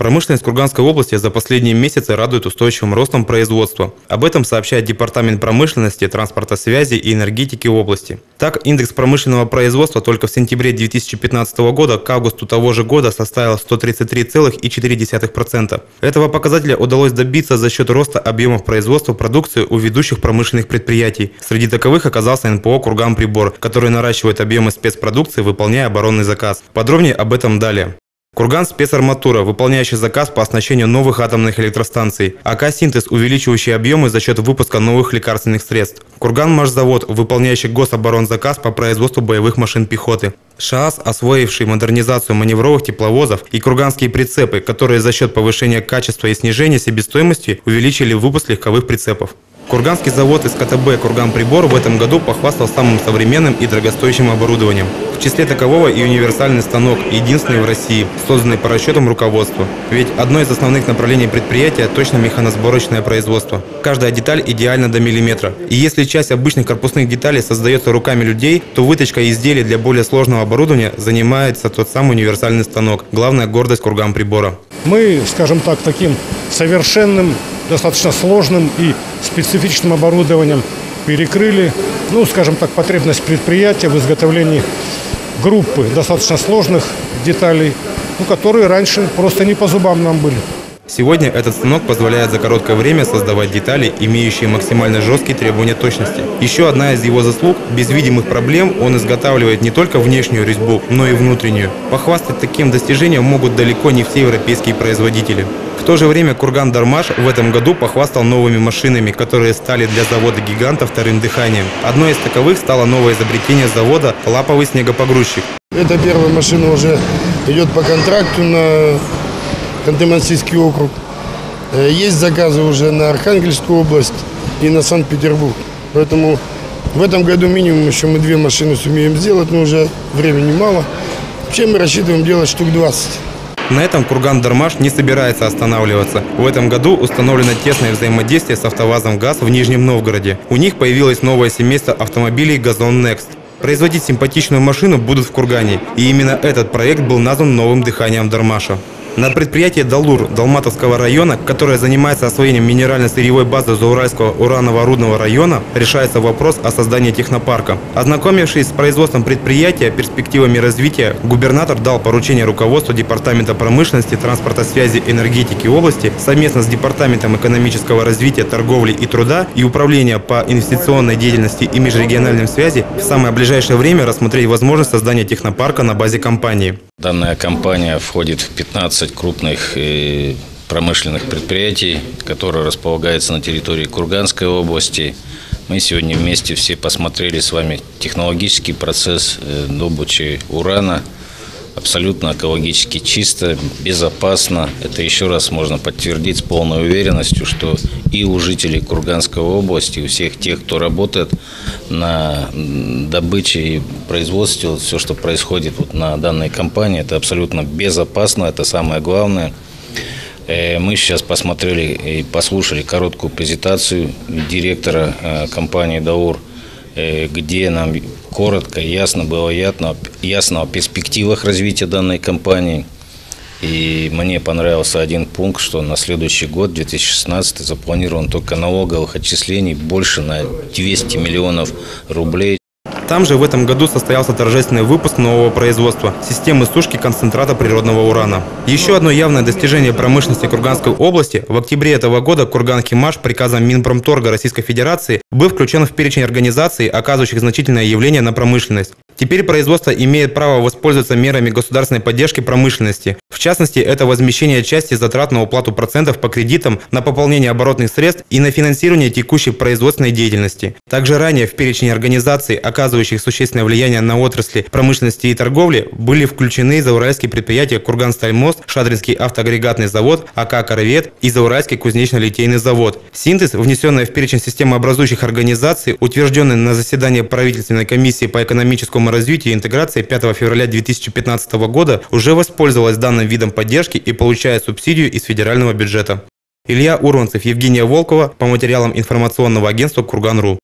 Промышленность Курганской области за последние месяцы радует устойчивым ростом производства. Об этом сообщает Департамент промышленности, транспорта связи и энергетики области. Так, индекс промышленного производства только в сентябре 2015 года к августу того же года составил 133,4%. Этого показателя удалось добиться за счет роста объемов производства продукции у ведущих промышленных предприятий. Среди таковых оказался НПО «Курган-прибор», который наращивает объемы спецпродукции, выполняя оборонный заказ. Подробнее об этом далее. Курган спецарматура, выполняющий заказ по оснащению новых атомных электростанций. АК «Синтез», увеличивающий объемы за счет выпуска новых лекарственных средств. Курган Машзавод, выполняющий гособоронзаказ по производству боевых машин пехоты. ШААС, освоивший модернизацию маневровых тепловозов и курганские прицепы, которые за счет повышения качества и снижения себестоимости увеличили выпуск легковых прицепов. Курганский завод из КТБ «Курган-прибор» в этом году похвастал самым современным и дорогостоящим оборудованием. В числе такового и универсальный станок, единственный в России, созданный по расчетам руководства. Ведь одно из основных направлений предприятия – точно механосборочное производство. Каждая деталь идеальна до миллиметра. И если часть обычных корпусных деталей создается руками людей, то выточка изделий для более сложного оборудования занимается тот самый универсальный станок. Главная гордость курган-прибора. Мы, скажем так, таким совершенным, достаточно сложным и специфичным оборудованием перекрыли, ну, скажем так, потребность предприятия в изготовлении группы достаточно сложных деталей, ну, которые раньше просто не по зубам нам были. Сегодня этот станок позволяет за короткое время создавать детали, имеющие максимально жесткие требования точности. Еще одна из его заслуг – без видимых проблем он изготавливает не только внешнюю резьбу, но и внутреннюю. Похвастать таким достижением могут далеко не все европейские производители. В то же время Курган Дармаш в этом году похвастал новыми машинами, которые стали для завода гиганта вторым дыханием. Одной из таковых стало новое изобретение завода – лаповый снегопогрузчик. Эта первая машина уже идет по контракту на Ханты-Мансийский округ. Э, есть заказы уже на Архангельскую область и на Санкт-Петербург. Поэтому в этом году минимум еще мы две машины сумеем сделать, но уже времени мало. Вообще мы рассчитываем делать штук 20. На этом Курган Дармаш не собирается останавливаться. В этом году установлено тесное взаимодействие с автовазом ГАЗ в Нижнем Новгороде. У них появилось новое семейство автомобилей «Газон Next». Производить симпатичную машину будут в Кургане. И именно этот проект был назван новым дыханием Дармаша. На предприятии «Далур» Далматовского района, которое занимается освоением минерально-сырьевой базы Зауральского ураново-рудного района, решается вопрос о создании технопарка. Ознакомившись с производством предприятия, перспективами развития, губернатор дал поручение руководству Департамента промышленности, транспорта связи, энергетики области совместно с Департаментом экономического развития, торговли и труда и Управления по инвестиционной деятельности и межрегиональным связи в самое ближайшее время рассмотреть возможность создания технопарка на базе компании. Данная компания входит в 15 крупных э, промышленных предприятий, которые располагаются на территории Курганской области. Мы сегодня вместе все посмотрели с вами технологический процесс э, добычи урана – абсолютно экологически чисто, безопасно. Это еще раз можно подтвердить с полной уверенностью, что и у жителей Курганской области, и у всех тех, кто работает на добыче и производстве, все, что происходит вот на данной компании, это абсолютно безопасно, это самое главное. Э, мы сейчас посмотрели и послушали короткую презентацию директора э, компании «Даур», э, где нам коротко, ясно было ясно, ясно о перспективах развития данной компании. И мне понравился один пункт, что на следующий год, 2016, запланирован только налоговых отчислений больше на 200 миллионов рублей. Там же в этом году состоялся торжественный выпуск нового производства – системы сушки концентрата природного урана. Еще одно явное достижение промышленности Курганской области – в октябре этого года Курган Химаш приказом Минпромторга Российской Федерации был включен в перечень организаций, оказывающих значительное явление на промышленность. Теперь производство имеет право воспользоваться мерами государственной поддержки промышленности. В частности, это возмещение части затрат на уплату процентов по кредитам, на пополнение оборотных средств и на финансирование текущей производственной деятельности. Также ранее в перечень организаций, оказывающих существенное влияние на отрасли промышленности и торговли, были включены зауральские предприятия Курганстальмост, Шадринский автоагрегатный завод, АК «Корвет» и Зауральский кузнечно-литейный завод. Синтез, внесенная в перечень системообразующих организаций, утвержденный на заседании правительственной комиссии по экономическому развития и интеграции 5 февраля 2015 года уже воспользовалась данным видом поддержки и получает субсидию из федерального бюджета. Илья Урванцев, Евгения Волкова по материалам информационного агентства «Курган.ру».